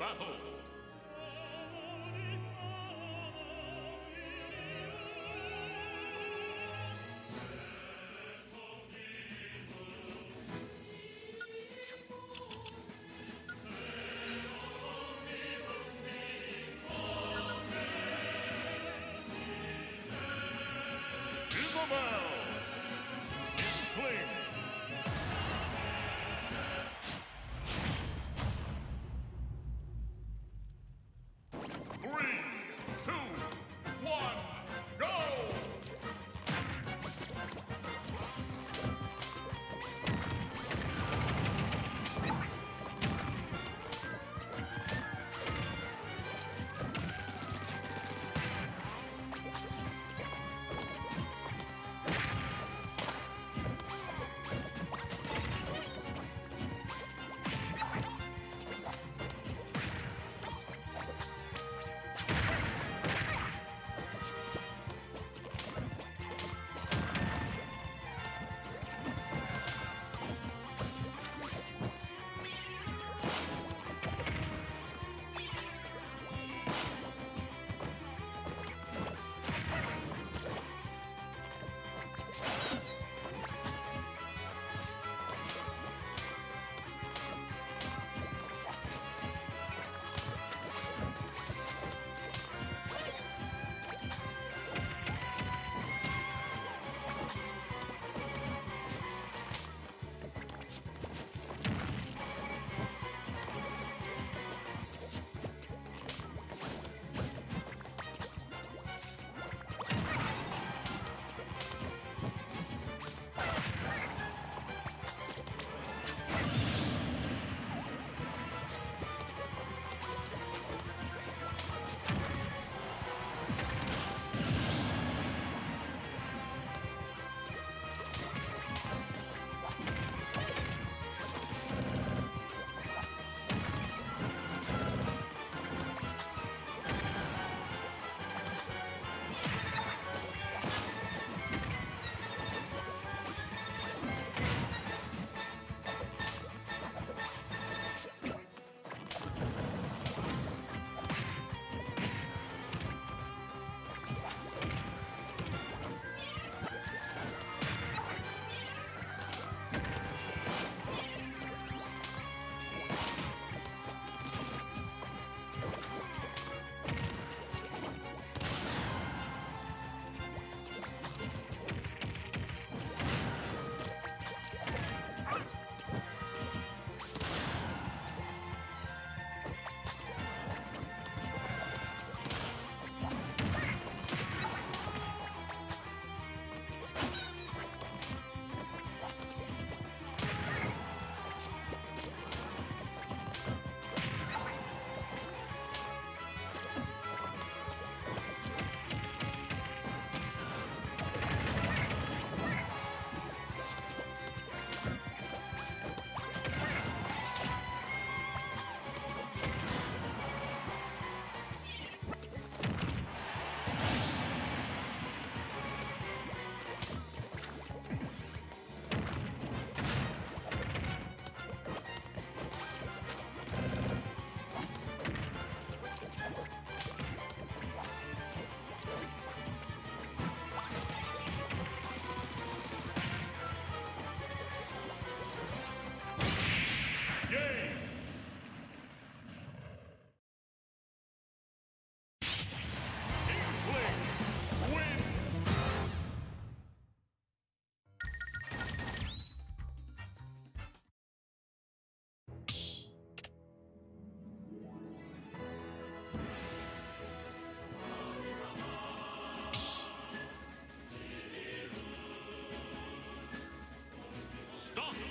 battle.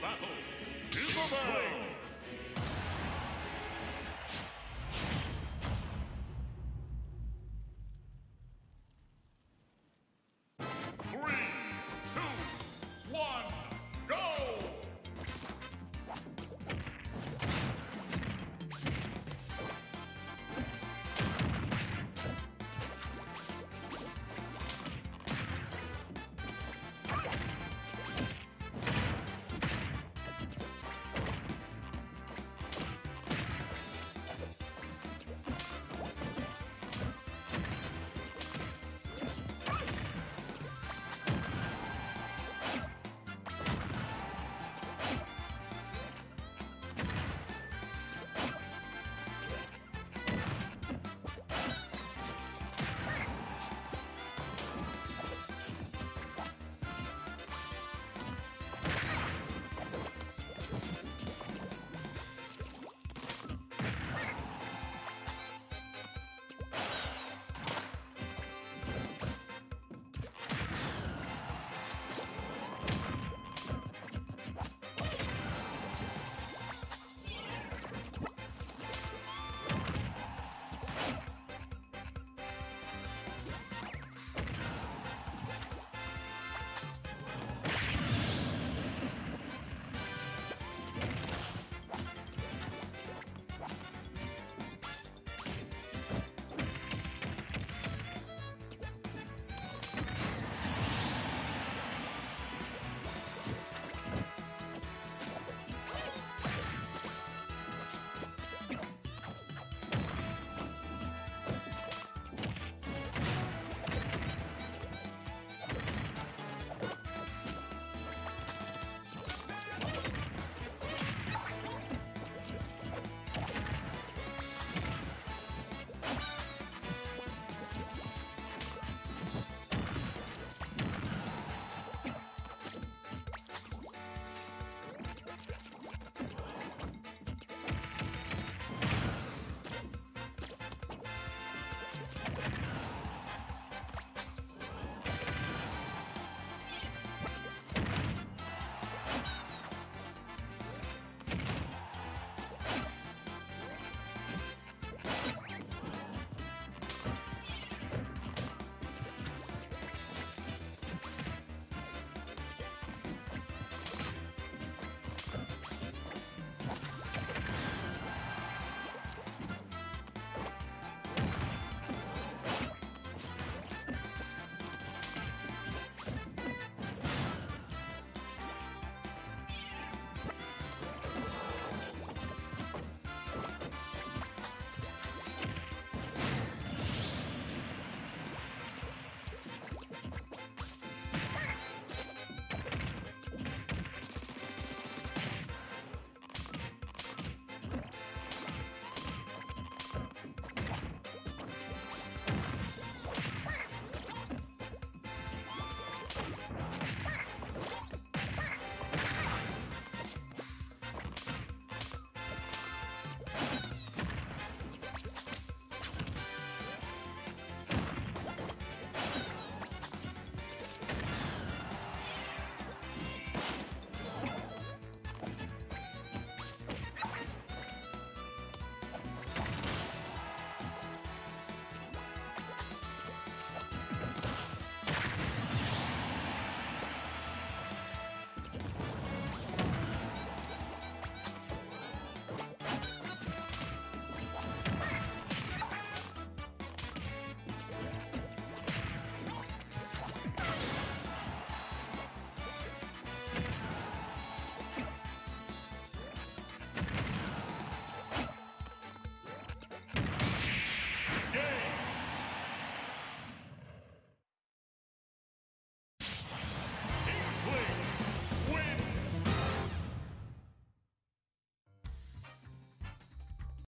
バト。ルスーパーバイ